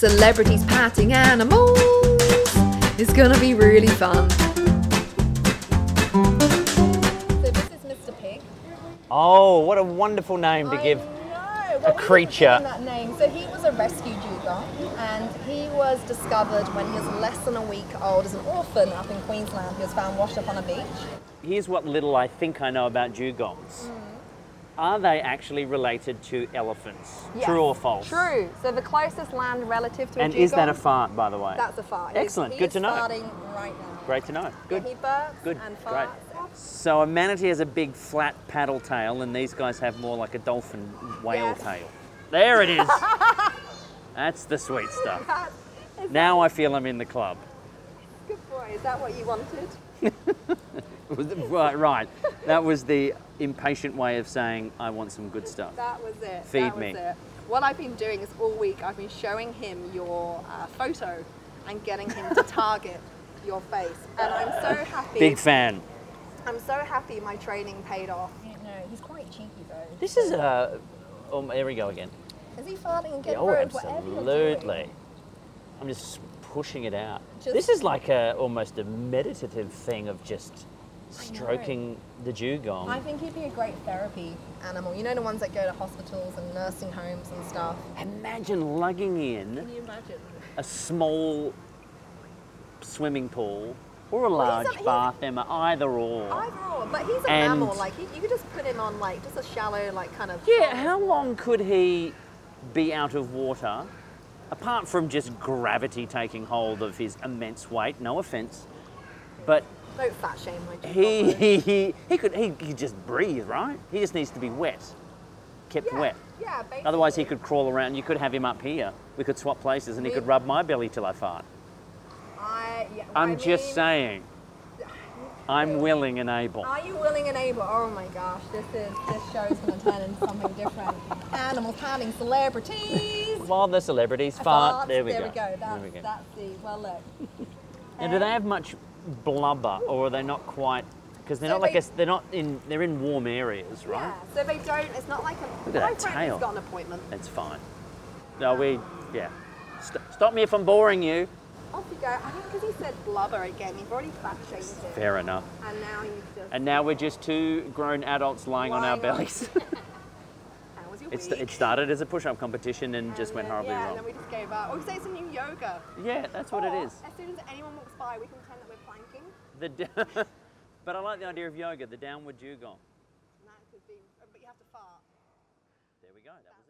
Celebrities patting animals. It's gonna be really fun. So this is Mr. Pig. Oh, what a wonderful name to I give. know. What was creature. That name. So he was a rescue dugong, and he was discovered when he was less than a week old as an orphan up in Queensland. He was found washed up on a beach. Here's what little I think I know about dugongs. Are they actually related to elephants? True or false? True. So the closest land relative to And a dugong. is that a fart, by the way? That's a fart. He's- Excellent, he good to know. right now. Great to know. Good. He burps Good, and great. So a manatee has a big flat paddle tail, and these guys have more like a dolphin whale Yes. tail. There it is. That's the sweet stuff. Now I feel I'm in the club. Good boy. Is that what you wanted? right, right. That was the impatient way of saying I want some good stuff. That was it. Feed that was me. It. What I've been doing is all week I've been showing him your uh, photo and getting him to target your face. And I'm so happy. Big fan. I'm so happy my training paid off. No, he's quite cheeky though. This is a. Oh, there we go again. Is he farting and getting oh, rude? Whatever you're absolutely. I'm just pushing it out. Just- this is like a almost a meditative thing of just stroking the dugong. I think he'd be a great therapy animal. You know the ones that go to hospitals and nursing homes and stuff. Imagine lugging in Can you imagine? a small swimming pool or a large a- bath, Emma, either or. Either or, but he's a And- mammal. Like he, you could just put him on like just a shallow like kind of. Yeah, how long could he be out of water, apart from just gravity taking hold of his immense weight? No offence, but Don't fat shame my he he, he, he could he could just breathe, right? He just needs to be wet, kept Yeah, wet. Yeah, basically. Otherwise, he could crawl around. You could have him up here. We could swap places, and he could rub my belly till I fart. I, yeah, I'm I just mean, saying. I'm willing and able. Are you willing and able? Oh my gosh, this is this show's gonna turn into something different. Animal panning celebrities. While the celebrities fart, Farts. there we there go. we go. That's, there we go. that's the well look. And do they um, have much blubber, or are they not quite? Because they're So not like they- a, they're not in they're in warm areas, right? Yeah. So they don't. It's not like a. Look at that tail. got an appointment. That's fine. No, we yeah. St- stop me if I'm boring you. Off you go. I think because he said blubber again, you've already shamed it. Fair enough. And now you've just. And now we're just two grown adults lying, on our Lying on- bellies. How was your it's, week? it started as a push-up competition and just went horribly yeah, wrong. and then we just gave up. Or we say it's a new yoga. Yeah, that's what it is. As soon as anyone walks by, we can pretend that we're planking. The but I like the idea of yoga, the downward dugong. And that could be. But you have to fart. There we go. That